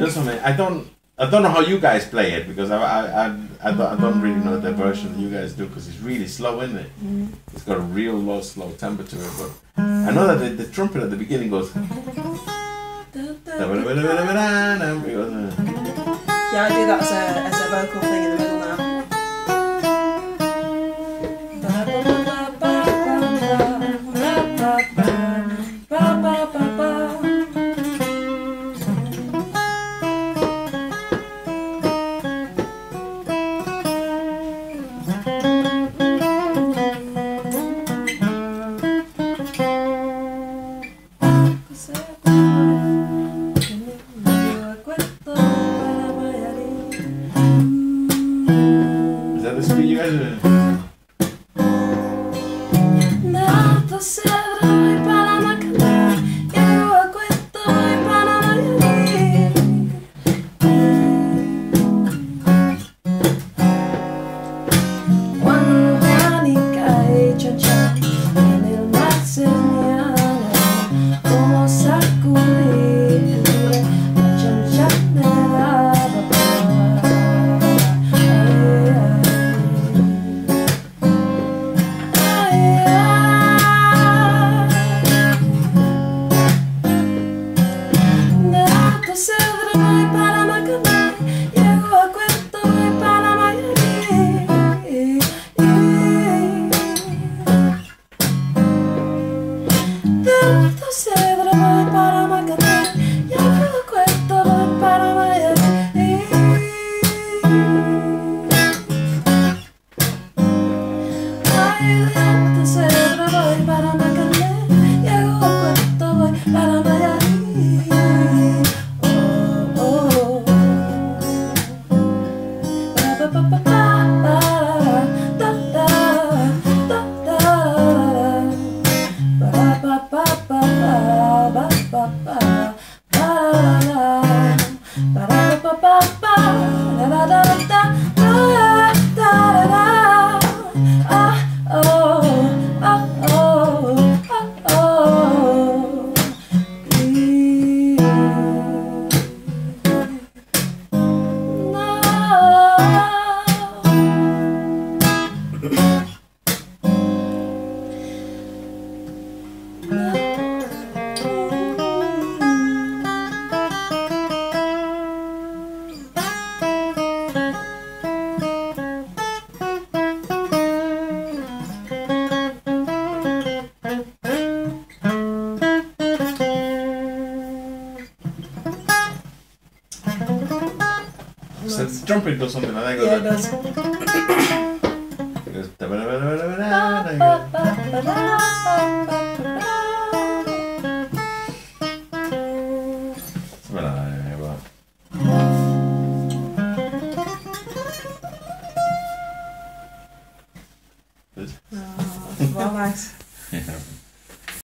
I, I don't I don't know how you guys play it because I I, I, I, don't, I don't really know the version you guys do because it's really slow isn't it. Mm-hmm. It's got a real low slow tempo to it, but I know that the, the trumpet at the beginning goes. Yeah, I do that as a, as a vocal thing Quando Bye. It's a trumpet or something. I think. Yeah, it does. Like that, yeah. Good. Well, nice. yeah.